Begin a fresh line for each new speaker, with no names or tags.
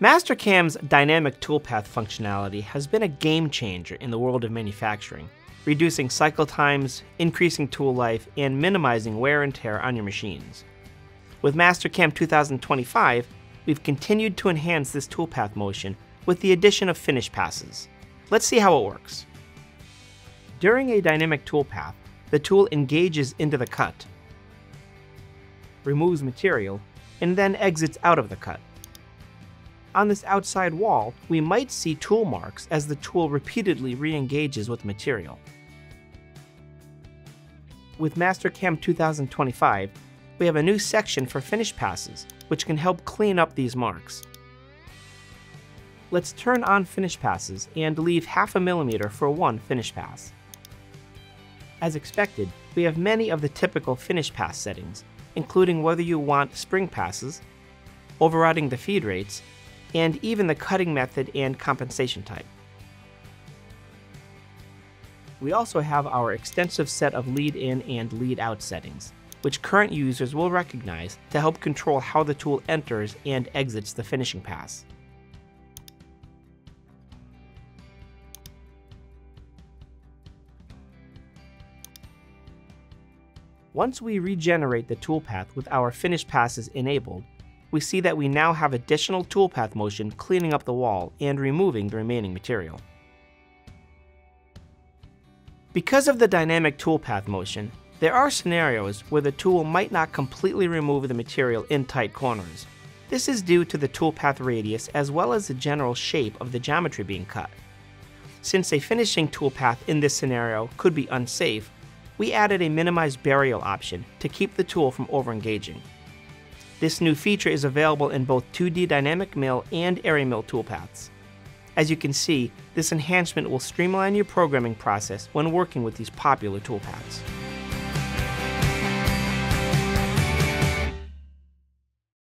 Mastercam's dynamic toolpath functionality has been a game changer in the world of manufacturing, reducing cycle times, increasing tool life, and minimizing wear and tear on your machines. With Mastercam 2025, we've continued to enhance this toolpath motion with the addition of finish passes. Let's see how it works. During a dynamic toolpath, the tool engages into the cut, removes material, and then exits out of the cut. On this outside wall, we might see tool marks as the tool repeatedly re-engages with material. With Mastercam 2025, we have a new section for finish passes, which can help clean up these marks. Let's turn on finish passes and leave half a millimeter for one finish pass. As expected, we have many of the typical finish pass settings, including whether you want spring passes, overriding the feed rates, and even the cutting method and compensation type. We also have our extensive set of lead in and lead out settings, which current users will recognize to help control how the tool enters and exits the finishing pass. Once we regenerate the toolpath with our finish passes enabled, we see that we now have additional toolpath motion cleaning up the wall and removing the remaining material. Because of the dynamic toolpath motion, there are scenarios where the tool might not completely remove the material in tight corners. This is due to the toolpath radius as well as the general shape of the geometry being cut. Since a finishing toolpath in this scenario could be unsafe, we added a minimized burial option to keep the tool from overengaging. This new feature is available in both 2D Dynamic Mill and Area Mill toolpaths. As you can see, this enhancement will streamline your programming process when working with these popular toolpaths.